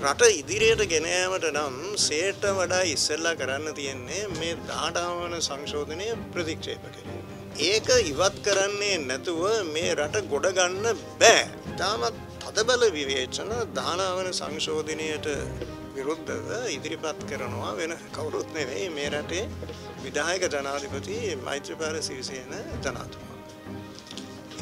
රට ඉදිරියට ගෙනෑමට නම් සේට වඩා ඉස්සෙල්ලා කරන්න තියෙන්නේ මේ දාඩාවන සංශෝධනය ප්‍රතික්ෂේප කිරීම. ඒක ඉවත් කරන්නේ නැතුව මේ රට ගොඩගන්න බෑ. තාමත් තදබල විවේචන දානාවන සංශෝධනයට විරුද්ධව ඉදිරිපත් කරනවා වෙන කවුරුත් නෙවෙයි මේ රටේ විදායක ජනාධිපති මෛත්‍රපාල සිරිසේන ජනාතුමා.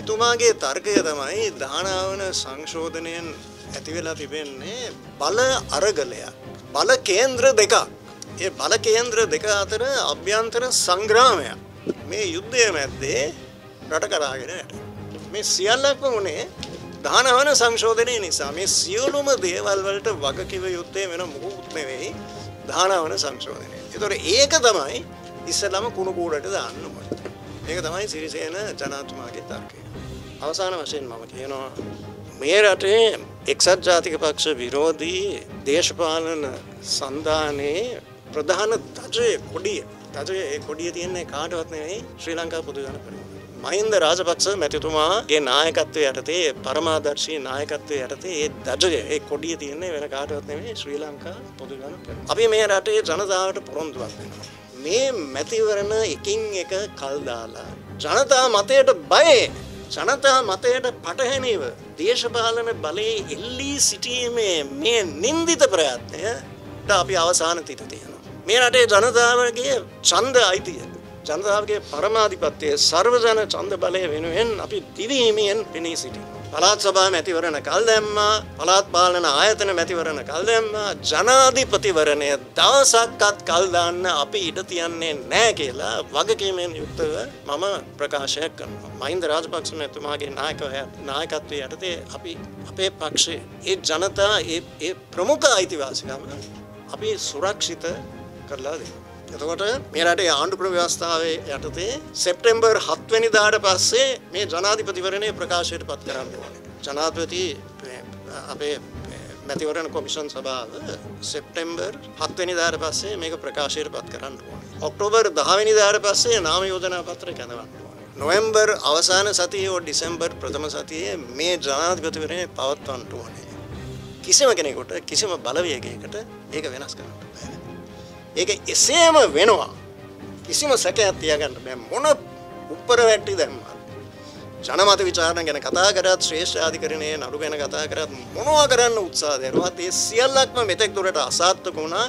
එතුමාගේ තර්කය තමයි දානාවන සංශෝධනයෙන් ඇතිවෙලා තිබෙන්නේ බල අරගලයක්. බල කේන්ද්‍ර දෙකක්. ඒ බල කේන්ද්‍ර දෙක අතර අභ්‍යන්තර සංග්‍රාමයක්. මේ යුද්ධය මැද්දේ රට කරාගෙන යට. මේ සියල්ලක්ම වුණේ දානවන සංශෝධනය නිසා මේ සියලුම දේවල් වලට වගකිව යුත්තේ වෙන මොකුත් නෙවෙයි දානවන සංශෝධනය. ඒතොර ඒක තමයි ඉස්සලම කුණු කූඩට දාන්න ඕනේ. ඒක තමයි සිරිසේන ජනාතුමාගේ තර්කය. අවසාන වශයෙන් මම කියනවා මේ රටේ එක්සත් ජාතික පක්ෂ විරෝධී දේශපාලන සන්ධානයේ ප්‍රධාන තජය කොඩිය තජය ඒ කොඩිය තියන්නේ කාටවත් නෙවෙයි ශ්‍රී ලංකා පොදු ජන පරිවර්තන. මහින්ද රාජපක්ෂ මැතිතුමාගේ නායකත්වය යටතේ පරමාදර්ශී නායකත්වය යටතේ ඒ දජය ඒ කොඩිය තියන්නේ වෙන කාටවත් නෙවෙයි ශ්‍රී ලංකා පොදු ජන පරිවර්තන. අපි මේ රටේ ජනතාවට පොරොන්දුවක් දෙනවා. මේ මැතිවරණ එකින් එක කල් දාලා ජනතා මතයට බයේ ජනතා මතයට පටහැනිව දේශපාලන බලයේ එල්ලී සිටීමේ මේ නින්දිත ප්‍රයත්නය අපි අවසාන තිත තියෙනවා. මේ රටේ ජනතාවගේ ඡන්ද අයිතිය ජනතාවගේ පරමාධිපත්‍යය සර්වජන ඡන්ද බලය වෙනුවෙන් අපි දිවීමෙන් පෙනී සිටිනවා. පළාත් සභා මැතිවරණ කල් දැම්මා පළාත් පාලන ආයතන මැතිවරණ කල් දැම්මා ජනාධිපතිවරණය දවසක්වත් කල් දාන්න අපි ඉඩ තියන්නේ නැහැ කියලා වගකීමෙන් යුක්තව මම ප්‍රකාශයක් කරනවා. මහින්ද රාජපක්ෂ මැතිතුමාගේ නායකත්වය නායකත්වයේ යටතේ අපි අපේ පක්ෂයේ ඒ ජනතා ඒ ඒ ප්‍රමුඛ අයිතිවාසිකම අපි සුරක්ෂිත කරලා දෙනවා. එතකොට මේ රටේ ආණ්ඩුක්‍රම ව්‍යවස්ථාවේ යටතේ සෙප්ටෙම්බර් 7 වෙනිදාට පස්සේ මේ ජනාධිපතිවරණය ප්‍රකාශයට පත් කරන්න ඕනේ. ජනාධිපති අපේ මැතිවරණ කොමිෂන් සභාව සෙප්ටෙම්බර් 7 වෙනිදාට පස්සේ මේක ප්‍රකාශයට පත් කරන්න ඕනේ. ඔක්තෝබර් 10 වෙනිදාට පස්සේ නාම යෝජනා පත්‍ර කැඳවන්න ඕනේ. නොවැම්බර් අවසාන සතියේ හෝ ඩිසෙම්බර් ප්‍රථම සතියේ මේ ජනාධිපතිවරණය පවත්වන්න ඕනේ. කිසිම කෙනෙකුට කිසිම බලවේගයකට ඒක වෙනස් කරන්න බෑ. ඒක එසේම වෙනවා. කිසිම සැකයක් තියාගන්න බෑ. මොන උප්පර වැට්ටි දැම්මත් ජනමත විචාරණ ගැන කතා කරත් ශ්‍රේෂ්ඨ අධිකරණයේ නඩු ගැන කතා කරත් මොනවා කරන්න උත්සාහ දරුවත් ඒ සියල්ලක්ම මෙතෙක් දුරට අසාර්ථක වුණා.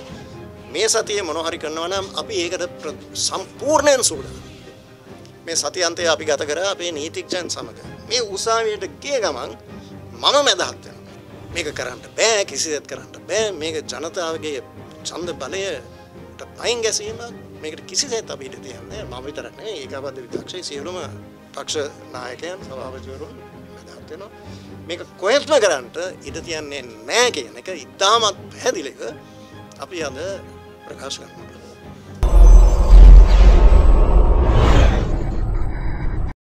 මේ සතියේ මොනවා හරි කරනවා නම් අපි ඒකට සම්පූර්ණයෙන් සූදානම්. මේ සතියන්තය අපි ගත කරා අපේ නීතිඥයන් සමග. මේ උසාවියට ගිය ගමන් මම මැදහත් වෙනවා. මේක කරන්න බෑ කිසිදෙත් කරන්න බෑ. මේක ජනතාවගේ ඡන්ද බලයට පයින් ගැසීමක් මේකට කිසිසේත් අපි ඉඩ දෙන්නේ මම විතරක් නෙවෙයි ඒකාබද්ධ විපක්ෂයේ සියලුම පක්ෂ නායකයන් සභාපතිවරුන් මැදහත් වෙනවා. මේක කොහෙත්ම කරන්නට ඉඩ තියන්නේ නැහැ කියන එක ඉතාමත් පැහැදිලිව අපි අද ප්‍රකාශ කරනවා.